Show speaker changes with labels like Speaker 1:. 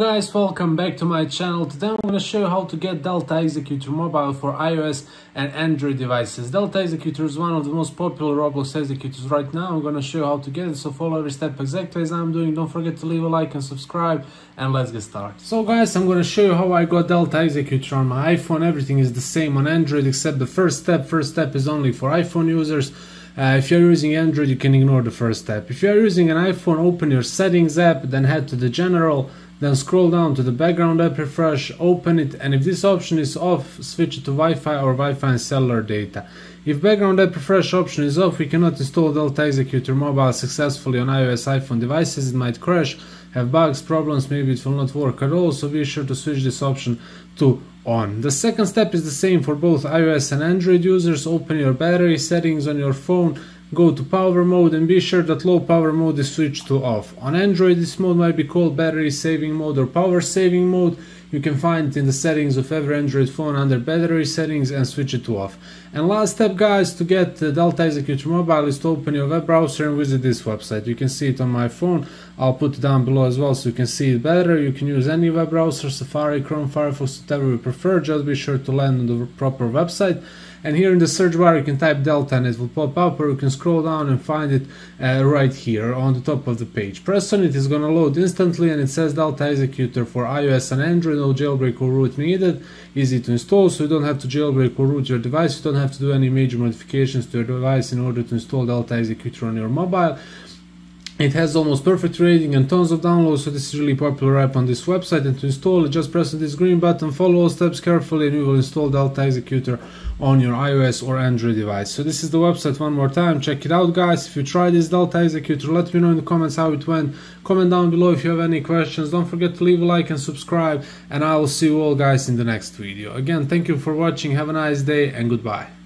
Speaker 1: guys welcome back to my channel. Today i'm going to show you how to get delta executor mobile for ios and android devices. Delta executor is one of the most popular roblox executors right now. I'm going to show you how to get it so follow every step exactly as i'm doing. Don't forget to leave a like and subscribe and let's get started. So guys i'm going to show you how i got delta executor on my iphone. Everything is the same on android except the first step. First step is only for iphone users. Uh, if you're using Android, you can ignore the first step. If you're using an iPhone, open your settings app, then head to the general, then scroll down to the background app refresh, open it, and if this option is off, switch it to Wi-Fi or Wi-Fi and cellular data. If background app refresh option is off, we cannot install Delta Executor Mobile successfully on iOS iPhone devices. It might crash, have bugs, problems, maybe it will not work at all, so be sure to switch this option to on. The second step is the same for both iOS and Android users. Open your battery settings on your phone go to power mode and be sure that low power mode is switched to off. On Android this mode might be called battery saving mode or power saving mode. You can find it in the settings of every Android phone under battery settings and switch it to off. And last step guys to get the Delta Executor Mobile is to open your web browser and visit this website. You can see it on my phone. I'll put it down below as well so you can see it better. You can use any web browser, Safari, Chrome, Firefox, whatever you prefer. Just be sure to land on the proper website and here in the search bar you can type delta and it will pop up or you can scroll down and find it uh, right here on the top of the page press on it it's gonna load instantly and it says delta executor for ios and android no jailbreak or root needed easy to install so you don't have to jailbreak or root your device you don't have to do any major modifications to your device in order to install delta executor on your mobile it has almost perfect rating and tons of downloads, so this is really popular app on this website. And to install it, just press this green button, follow all steps carefully, and you will install Delta Executor on your iOS or Android device. So this is the website one more time. Check it out, guys. If you try this Delta Executor, let me know in the comments how it went. Comment down below if you have any questions. Don't forget to leave a like and subscribe, and I will see you all, guys, in the next video. Again, thank you for watching. Have a nice day, and goodbye.